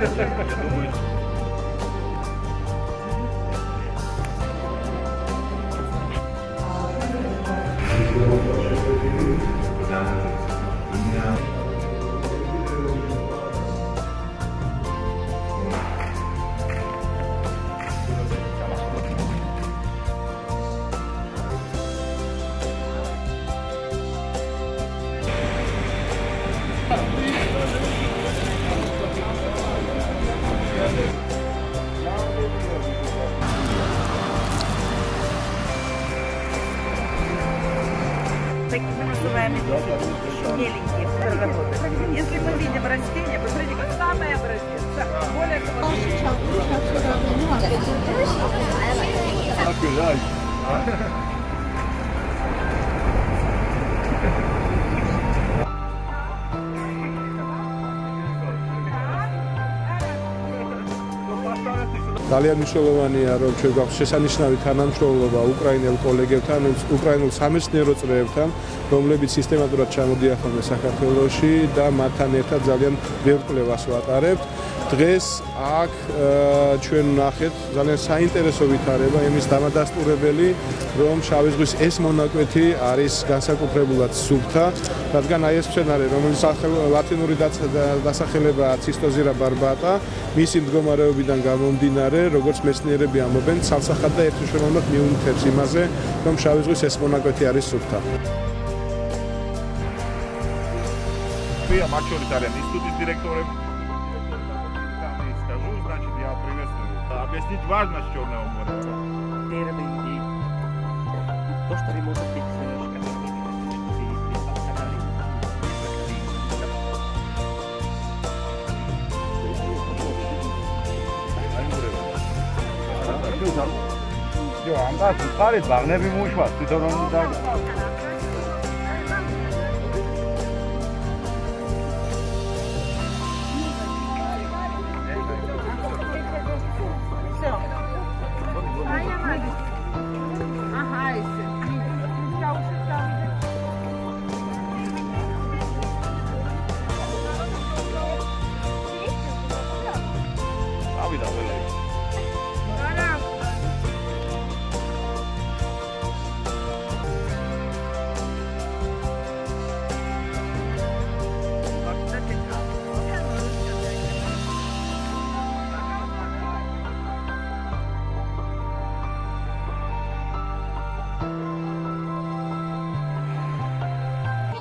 也也都不用 такие мы называем эти меленькие, проработаны. Если мы видим растение, посмотрите, как самое образец. Более того, что... ძალიან მნიშვნელოვანია რომ ჩვენ გვაქვს შესანიშნავი თანამშრომლობა უკრაინელ კოლეგებთან, უკრაინულ სამეცნიერო წრეებთან, რომლებიც სისტემატურად ჩამოდიახავენ საქართველოში და მათთან ერთად ძალიან ბევრ კვლევას ვატარებთ. დღეს აქ ჩვენ ვნახეთ ძალიან საინტერესო ვითარება იმის დამადასტურებელი, რომ შავი ზღვის ეს მონაკვეთი არის განსაკუთრებულად სუფთა, რადგან აი ეს სცენარი, რომელიც ლათინური დასახელებაა ცისტოზირა ბარბატა, მისი მდგომარეობიდან გამომდინარე, როგორც მეცნიერები ამბობენ, ცალსახად და ერთუშოროვნად მიუნთებს იმაზე, რომ შავი ზღვის ეს მონაკვეთი არის სუფთა. ვია მათ შორის არიან ინსტიტუტის დირექტორები объяснить важность Черного моря. Первый день. То, что вы можете Yo, I'm not sorry, but I've never been much worse. You don't know that.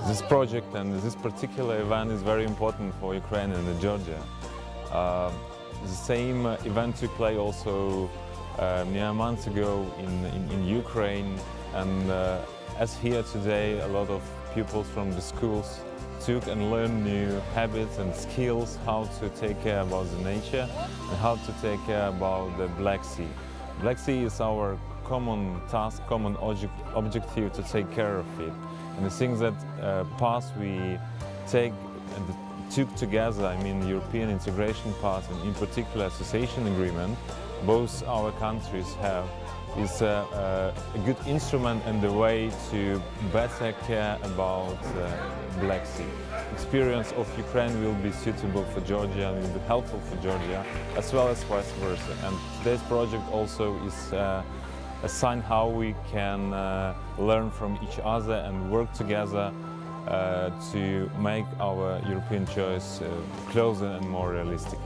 This project and this particular event is very important for Ukraine and Georgia. Uh, the same event took place also uh, near months ago in, in, in Ukraine and uh, as here today a lot of pupils from the schools took and learned new habits and skills how to take care about the nature and how to take care about the Black Sea. Black Sea is our common task, common object, objective to take care of it. And the things that uh, past we take took together, I mean European integration path and in particular association agreement, both our countries have is a, a, a good instrument and the way to better care about uh, Black Sea. Experience of Ukraine will be suitable for Georgia and will be helpful for Georgia as well as vice versa. And today's project also is uh, a sign how we can uh, learn from each other and work together uh, to make our European choice uh, closer and more realistic.